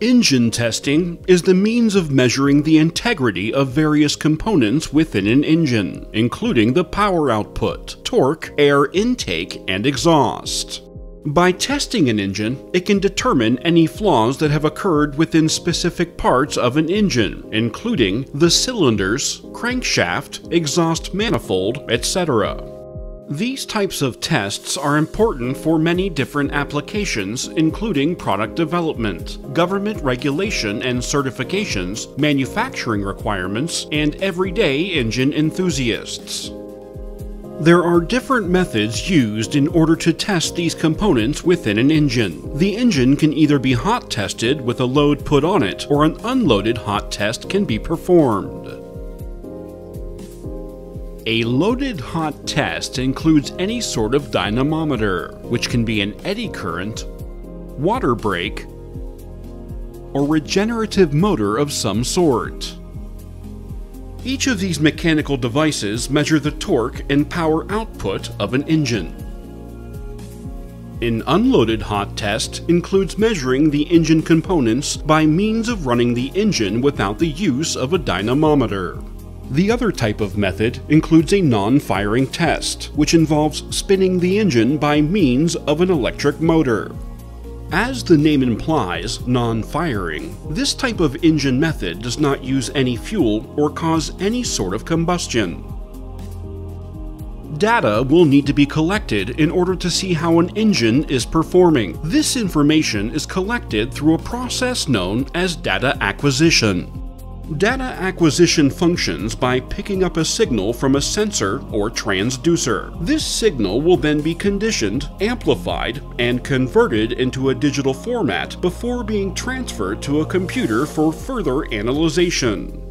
Engine testing is the means of measuring the integrity of various components within an engine, including the power output, torque, air intake, and exhaust. By testing an engine, it can determine any flaws that have occurred within specific parts of an engine, including the cylinders, crankshaft, exhaust manifold, etc. These types of tests are important for many different applications, including product development, government regulation and certifications, manufacturing requirements, and everyday engine enthusiasts. There are different methods used in order to test these components within an engine. The engine can either be hot tested with a load put on it, or an unloaded hot test can be performed. A loaded hot test includes any sort of dynamometer, which can be an eddy current, water brake, or regenerative motor of some sort. Each of these mechanical devices measure the torque and power output of an engine. An unloaded hot test includes measuring the engine components by means of running the engine without the use of a dynamometer. The other type of method includes a non-firing test, which involves spinning the engine by means of an electric motor. As the name implies, non-firing, this type of engine method does not use any fuel or cause any sort of combustion. Data will need to be collected in order to see how an engine is performing. This information is collected through a process known as data acquisition. Data acquisition functions by picking up a signal from a sensor or transducer. This signal will then be conditioned, amplified, and converted into a digital format before being transferred to a computer for further analyzation.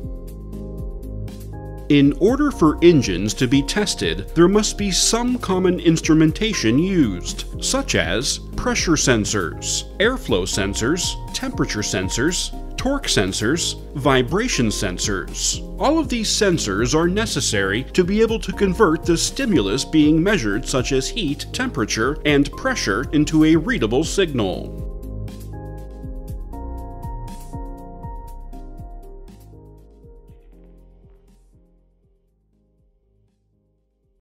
In order for engines to be tested, there must be some common instrumentation used, such as pressure sensors, airflow sensors, temperature sensors, torque sensors, vibration sensors. All of these sensors are necessary to be able to convert the stimulus being measured such as heat, temperature, and pressure into a readable signal.